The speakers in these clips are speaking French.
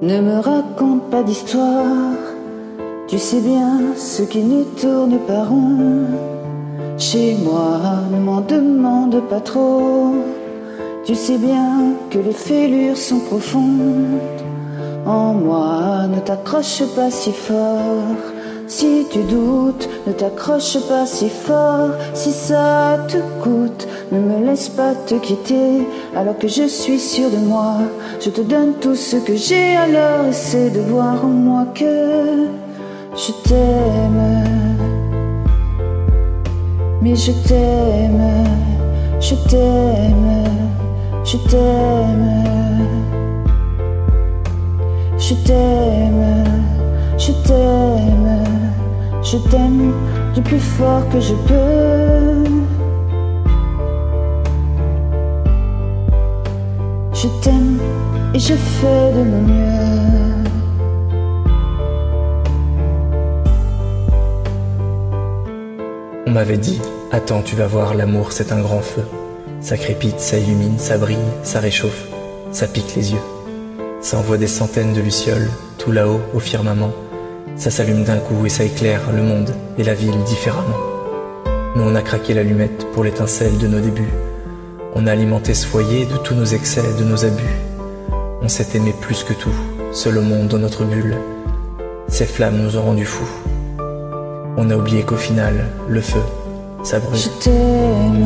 Ne me raconte pas d'histoire, tu sais bien ce qui ne tourne pas rond. Chez moi, ne m'en demande pas trop, tu sais bien que les fêlures sont profondes. En moi, ne t'accroche pas si fort. Si tu doutes, ne t'accroche pas si fort. Si ça te coûte, ne me laisse pas te quitter. Alors que je suis sûr de moi, je te donne tout ce que j'ai. Alors essaie de voir en moi que je t'aime. Mais je t'aime, je t'aime, je t'aime. Je t'aime, je t'aime, je t'aime du plus fort que je peux. Je t'aime et je fais de mon mieux. On m'avait dit, attends, tu vas voir, l'amour c'est un grand feu. Ça crépite, ça illumine, ça brille, ça réchauffe, ça pique les yeux. Ça envoie des centaines de lucioles, tout là-haut, au firmament. Ça s'allume d'un coup et ça éclaire le monde et la ville différemment. Nous on a craqué l'allumette pour l'étincelle de nos débuts. On a alimenté ce foyer de tous nos excès, de nos abus. On s'est aimé plus que tout, seul au monde dans notre bulle. Ces flammes nous ont rendus fous. On a oublié qu'au final, le feu, ça brûle. Je t'aime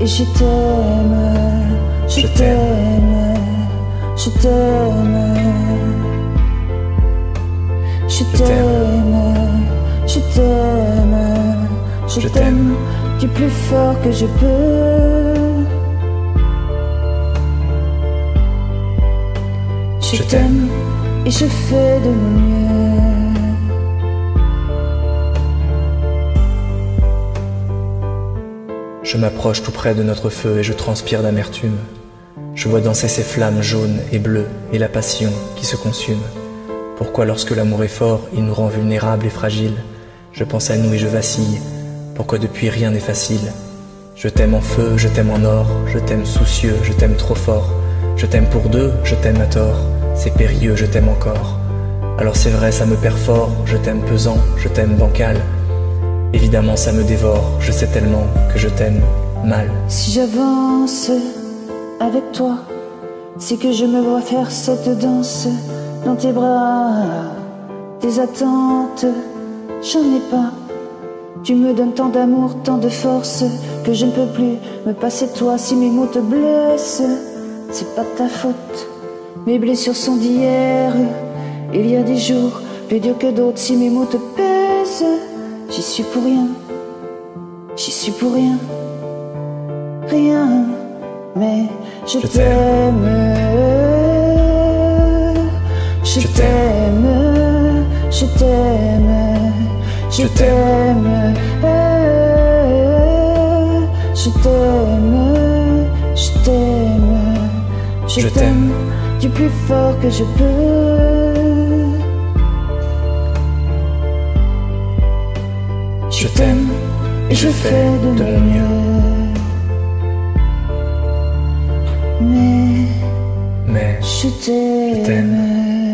et je t'aime, je Je t'aime, je t'aime, je t'aime, je t'aime, je t'aime du plus fort que je peux. Je t'aime. et je fais de mon mieux. Je m'approche tout près de notre feu et je transpire d'amertume. Je vois danser ces flammes jaunes et bleues et la passion qui se consume. Pourquoi lorsque l'amour est fort, il nous rend vulnérables et fragiles? Je pense à nous et je vacille. Pourquoi depuis rien n'est facile? Je t'aime en feu, je t'aime en or, je t'aime soucieux, je t'aime trop fort. Je t'aime pour deux, je t'aime à tort. C'est périlleux, je t'aime encore. Alors c'est vrai, ça me perd fort, je t'aime pesant, je t'aime bancal. Évidemment, ça me dévore, je sais tellement que je t'aime mal. Si j'avance avec toi, c'est que je me vois faire cette danse dans tes bras. Tes attentes, j'en ai pas. Tu me donnes tant d'amour, tant de force que je ne peux plus me passer de toi si mes mots te blessent. C'est pas de ta faute. Mes blessures sont d'hier. Il y a des jours plus durs que d'autres si mes mots te pèsent. J'y suis pour rien. J'y suis pour rien rien, mais je Je t'aime. Je t'aime, je t'aime, je t'aime. Je t'aime, je t'aime, je t'aime du plus fort que je peux. Je t'aime et je fais de mon mieux. Mais mais je t'aime.